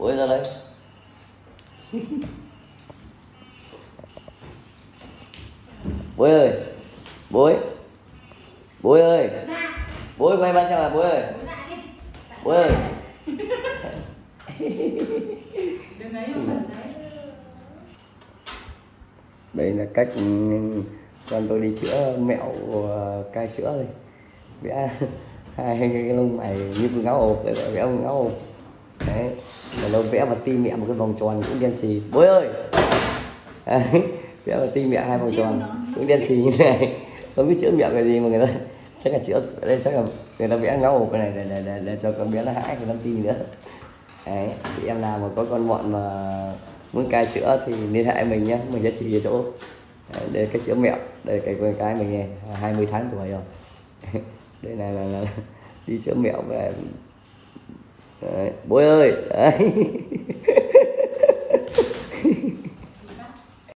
bối ra đây bối ơi, bối bối ơi. Bối quay ba xem là bối ơi. Bối ơi. Đây là cách, con tôi đi chữa mẹo cai sữa đây. Vẽ hai cái lông mày như con ngáo ộp vẽ con ngáo ộp đấy mà nó vẽ vào tim mẹ một cái vòng tròn cũng đen xì. Bối ơi! Đấy, vẽ vào tim mẹ hai vòng tròn cũng đen xì như này. Không biết chữa miệng cái gì mà người ta chắc là chữa đây chắc là người ta vẽ ngáo ộp cái này để, để, để, để cho con bé nó hãi cái năm tim nữa. Đấy thì em nào mà có con bọn mà muốn cai sữa thì liên hệ mình nhé mình sẽ chỉ ở chỗ đây cái sữa mẹo đây cái con cái mình này 20 tháng tuổi rồi. Đây này là, là đi chữa mẹo về đấy, bố ơi đấy.